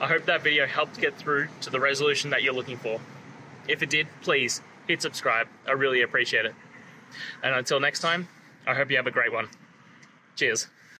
I hope that video helped get through to the resolution that you're looking for. If it did, please hit subscribe. I really appreciate it. And until next time, I hope you have a great one. Cheers.